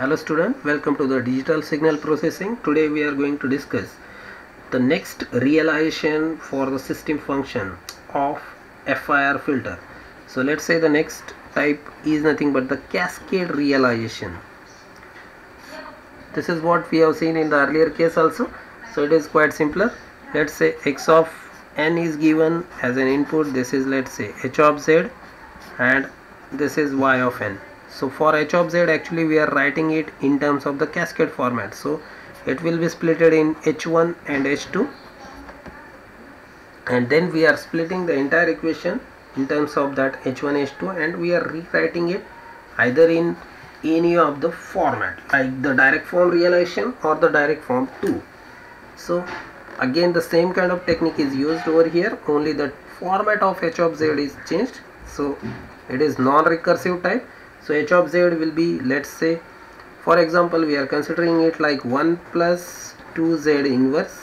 Hello student, welcome to the digital signal processing. Today we are going to discuss the next realization for the system function of FIR filter. So let's say the next type is nothing but the cascade realization. This is what we have seen in the earlier case also. So it is quite simpler. Let's say x of n is given as an input. This is let's say h of z and this is y of n so for h of z actually we are writing it in terms of the cascade format. So it will be splitted in h1 and h2 and then we are splitting the entire equation in terms of that h1 h2 and we are rewriting it either in any of the format like the direct form realization or the direct form 2 so again the same kind of technique is used over here only the format of h of z is changed. So it is non-recursive type so h of z will be let's say for example we are considering it like 1 plus 2z inverse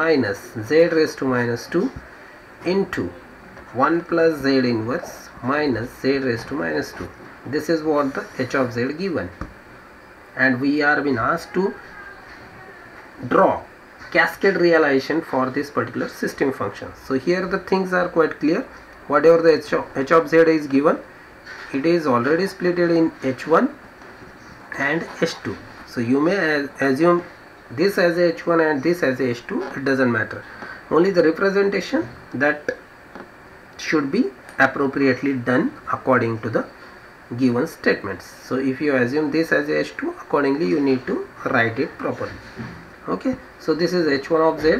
minus z raised to minus 2 into 1 plus z inverse minus z raised to minus 2 this is what the h of z given. And we are being asked to draw cascade realization for this particular system function. So here the things are quite clear. Whatever the h of, h of z is given it is already splitted in h1 and h2 so you may assume this as a h1 and this as a h2 it doesn't matter. Only the representation that should be appropriately done according to the given statements. So if you assume this as h2 accordingly you need to write it properly. Okay? So this is h1 of z.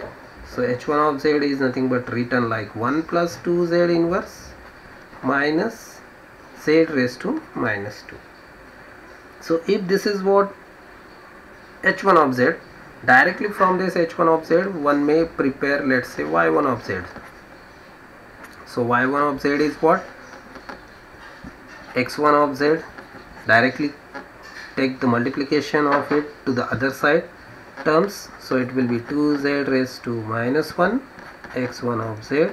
So h1 of z is nothing but written like 1 plus 2z inverse minus z raised to minus 2 so if this is what h1 of z directly from this h1 of z one may prepare let's say y1 of z. So y1 of z is what? X1 of z directly take the multiplication of it to the other side terms. So it will be 2z raised to minus 1 x1 of z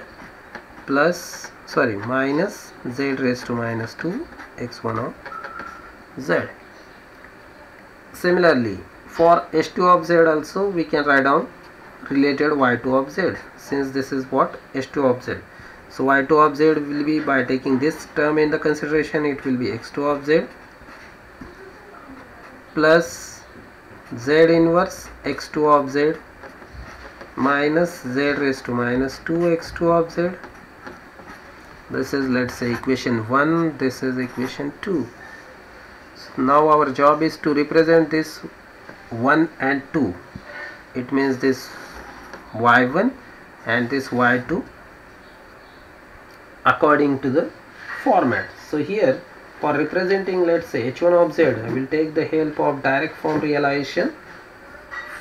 plus sorry minus z raised to minus 2 x1 of z. Similarly for h2 of z also we can write down related y2 of z since this is what h2 of z. So y2 of z will be by taking this term in the consideration it will be x2 of z plus z inverse x2 of z minus z raised to minus 2 x2 of z this is let's say equation 1 this is equation 2 so now our job is to represent this 1 and 2 it means this y1 and this y2 according to the format. So here for representing let's say h1 of z I will take the help of direct form realization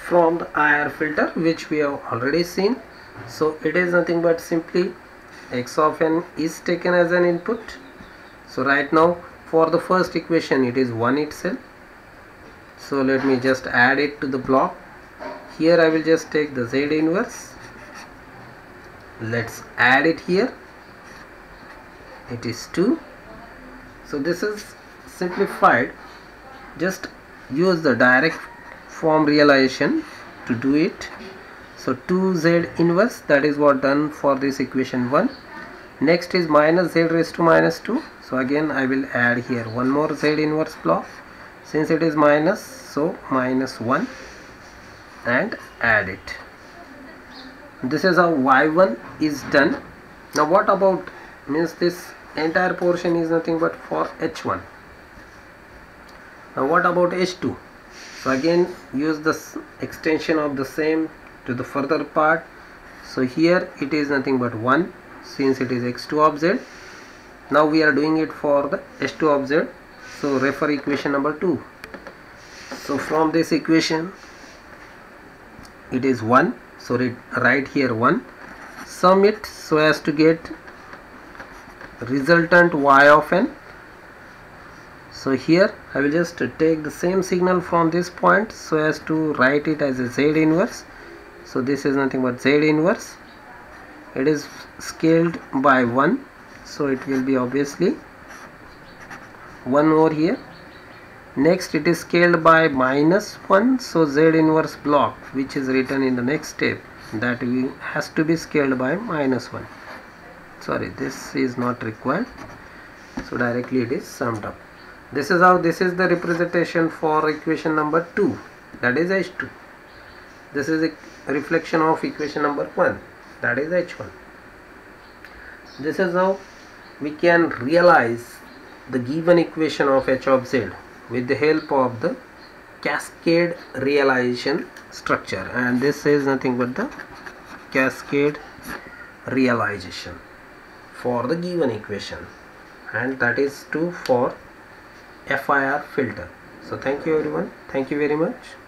from the FIR filter which we have already seen. So it is nothing but simply x of n is taken as an input. So right now for the first equation it is 1 itself. So let me just add it to the block. Here I will just take the z inverse. Let's add it here. It is 2 so this is simplified. Just use the direct form realization to do it. So 2z inverse that is what done for this equation 1 next is minus z raised to minus 2 so again I will add here one more z inverse block. Since it is minus so minus 1 and add it. This is how y1 is done. Now what about means this entire portion is nothing but for h1 now what about h2 so again use the extension of the same to the further part. So here it is nothing but 1 since it is x2 of z now we are doing it for the h2 of z. So refer equation number 2 so from this equation it is 1 so write here 1 sum it so as to get resultant y of n. So here I will just take the same signal from this point so as to write it as a z inverse. So this is nothing but z inverse it is scaled by 1 so it will be obviously 1 over here. Next it is scaled by minus 1 so z inverse block which is written in the next step that we has to be scaled by minus 1 sorry this is not required. So directly it is summed up. This is how this is the representation for equation number 2 that is h2 this is a reflection of equation number 1 that is h1 this is how we can realize the given equation of h of z with the help of the cascade realization structure. And this is nothing but the cascade realization for the given equation. And that is true for FIR filter. So thank you everyone. Thank you very much